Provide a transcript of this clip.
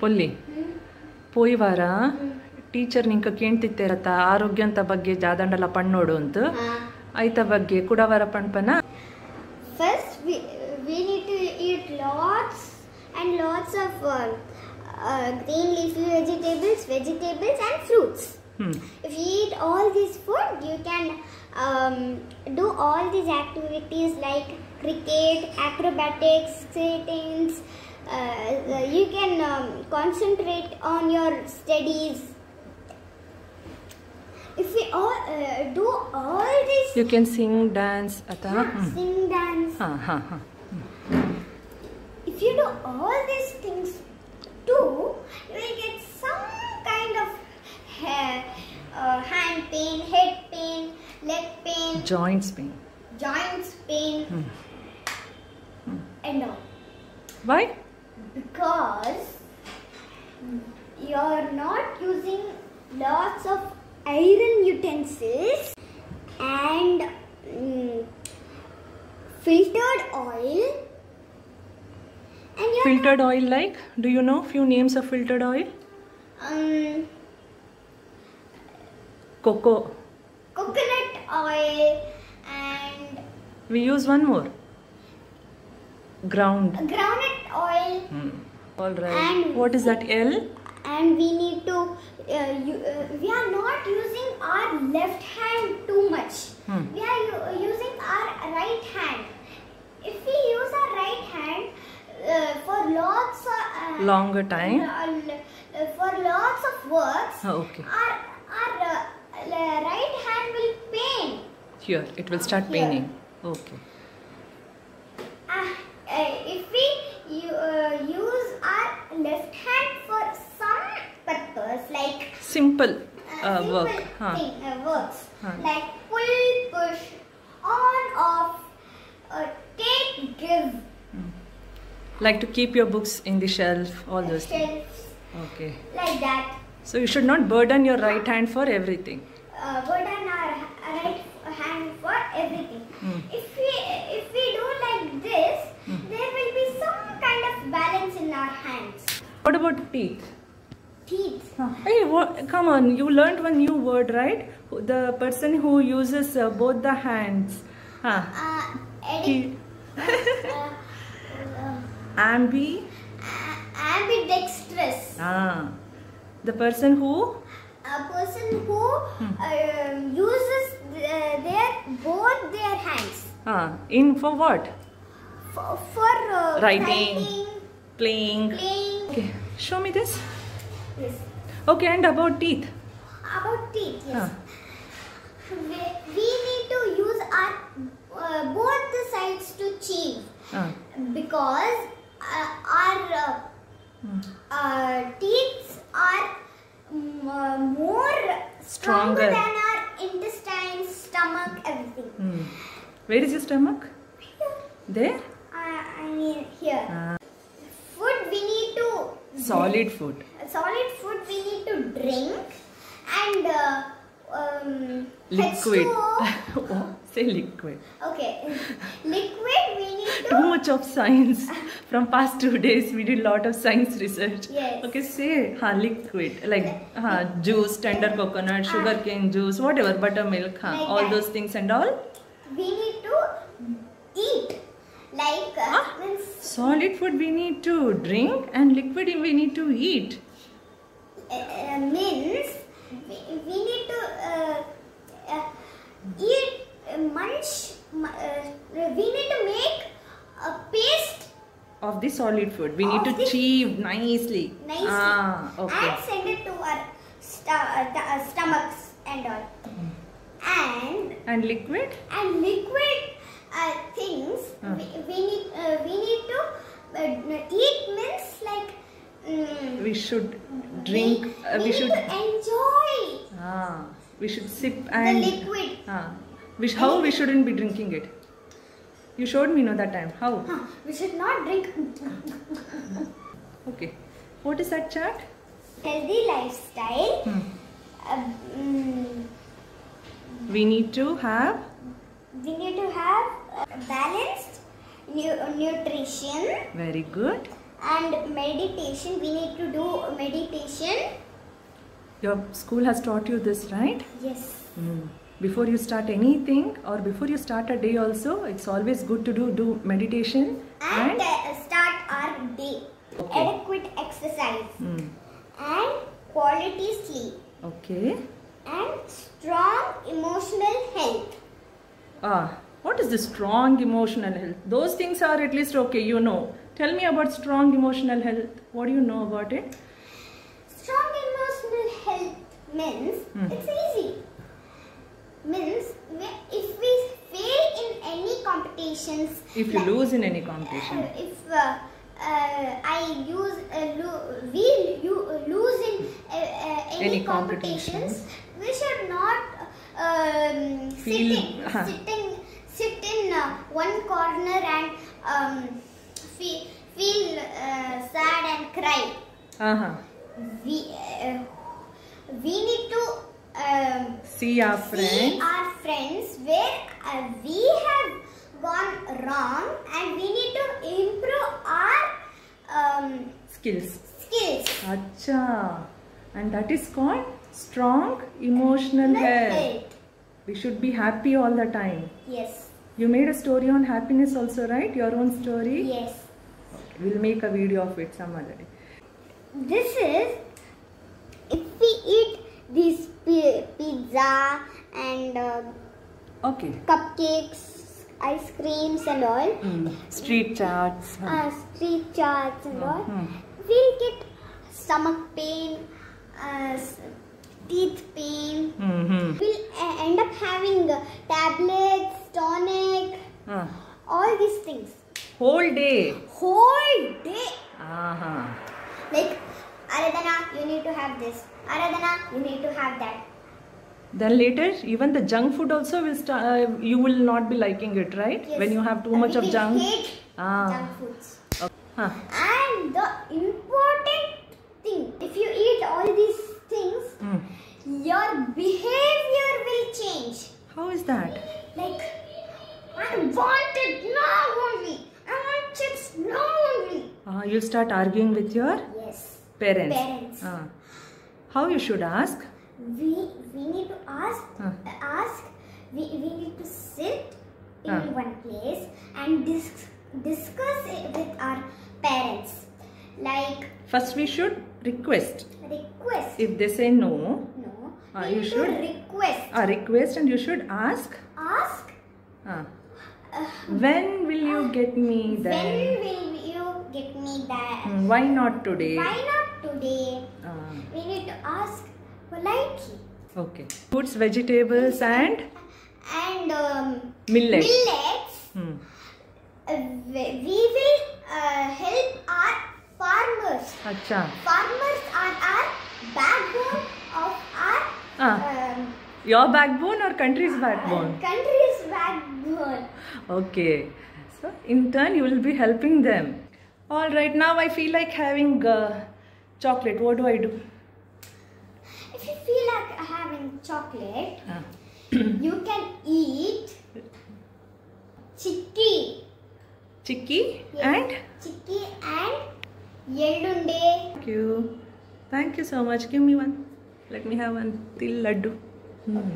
Polly. ಪೋಯ್ವಾರ teacher ನಿಂಕ ಕೇಳ್ತಿತ್ತೆ ರತ ಬಗ್ಗೆ ಜಾದಂಡಲ ಪಣ್ಣೋಡು ಅಂತ. ಆಯ್ತ ಬಗ್ಗೆ ಕುಡವರ ಪಣ್ಪನ first we we need to eat lots and lots of green leafy vegetables vegetables and fruits if you all this food you can do all this activities like cricket acrobatics skatings uh, you can um, concentrate on your studies. If we all uh, do all this you can sing dance atha hmm. sing dance. If you do all these things too you will get some kind of hair, uh, hand pain head pain leg pain joints pain. joints pain hmm. and all. Why? because you are not using lots of iron utensils and mm, filtered oil. Filtered oil like do you know few names of filtered oil? Um cocoa coconut oil and we use one more. Ground. ground Hmm. All right. And what is that L? And we need to. Uh, you, uh, we are not using our left hand too much. Hmm. We are uh, using our right hand. If we use our right hand uh, for lots of uh, longer time uh, for lots of works, oh, ah, okay. our our right hand will pain. Here, it will start Here. paining. Okay. simple, uh, simple work. Huh. Thing, works huh. like pull, push, on, off, uh, take, give. Hmm. Like to keep your books in the shelf, all those things. Okay. Like that. So you should not burden your right hand for everything. Uh, burden our right hand for everything. Mm. If we if we do like this, mm. there will be some kind of balance in our hands. What about teeth? Teeth. Hey, what, come on, you learned one new word, right? The person who uses uh, both the hands. Huh. Uh, He, uh, uh, ambi. a- ambidextrous. Ah. The person who? a person who um, uses th- their both their hands Ah. In for what? for, for uh, Writing. writing, Playing. playing. Okay. Show me this. Yes. Okay, and about teeth. About teeth, yes. Huh. We, we need to use our uh, both the sides to chew Ah. because uh, our uh, uh, teeth are mm, uh, more stronger, Stronger. than our intestines, stomach, everything. Hmm. Where is your stomach? Here. There? Uh, I mean here. Ah. Food we need to Solid food. Solid food we need to drink and uh, um, Liquid. H2O. oh, say liquid. Okay, liquid we need Too much of science. From past two days, we did lot of science research. Yes. Okay, say ha liquid like ha juice, tender coconut, sugar cane juice, whatever, buttermilk, ha, Like all that. those things and all. we need to eat like uh, Huh? Solid food we need to drink and liquid we need to eat. Uh, means we, we need to uh, uh, eat uh, munch uh, we need to make a paste Of the solid food, we need to chew nicely. nicely Ah, okay. and send it to our sto- uh, stomachs and all and And liquid? and liquid uh, things Ah. we, we need uh, we need to uh, eat means like mm, We should drink. we, uh, we should. enjoy Ah, we should sip and the liquid Ah, we, how we shouldn't be drinking it? You showed me no that time. How? Huh, we should not drink Okay. What is that chart? healthy lifestyle Hmm. uh, mm, We need to have we need to have balanced nu- nutrition very good. And meditation. We need to do meditation. Your school has taught you this, right? Yes. Mm. Before you start anything or before you start a day also, it's always good to do, do meditation And uh, start our day. Okay. Adequate exercise Mm. and quality sleep Okay. and strong emotional health. Ah, what is the strong emotional health? Those things are at least okay, you know. Tell me about strong emotional health. What do you know about it? Strong emotional health means Hmm. it's easy. Means if we fail in any competitions, If you like- lose in any competition. Uh, if uh, uh, I use uh, lo- we you lose in uh, uh, any, Any competitions, competitions. we should not um, Feel- sitting huh. sitting sit in uh, one corner and um, feel feel uh, sad and cry. Uh-huh. We uh, we need to um, See our see friends. our friends where uh, we have gone wrong and we need to improve our um, Skills. skills. Acha. And that is called strong emotional. Health. We should be happy all the time. Yes. You made a story on happiness also, right? Your own story? Yes. We'll make a video of it some other day. This is if we eat this pizza and uh, Okay. cupcakes, ice creams and all, Mm. Street chaats. uh, street chaats and all, Hmm. we'll get stomach pain, uh, teeth pain. Mm-hmm. We'll uh, end up having uh, tablets, tonic, all these things. Whole day. Whole day. Uh-huh. Like, Aradhana, you need to have this. Aradhana, you need to have that. Then later, even the junk food also will start. Uh, you will not be liking it, right? Yes. When you have too much of junk. hate Ah. junk foods. Huh. And the important thing, if you eat all these things, Mm. your behavior will change. How is that? Like, I want it now only. I want chips now only. Uh, you'll start arguing with your Yes. parents. Parents. Ah. how you should ask? We we need to ask Huh. ask. We, we need to sit in Huh. one place and dis- discuss it with our parents. Like First, we should request. request. If they say no, no. Ah, you should- request. a request, and you should ask. Ask. Ah. Uh, when will you get me when will get me that? Hmm, Why not today? Why not today? Ah, We need to ask politely. okay. Fruits, vegetables, and And um, millet. millets. Hmm. uh, we we will uh, help our farmers. Acha. Farmers are our backbone of our Ah. um, Your backbone or country's backbone? country's backbone. Okay. So in turn you will be helping them. All right. Now I feel like having uh, chocolate. What do I do? If you feel like having chocolate, Ah. you can eat chikki. Chikki Yes. and Chikki and yellunde. thank you. Thank you so much. Give me one. Let me have one til laddu. Hmm.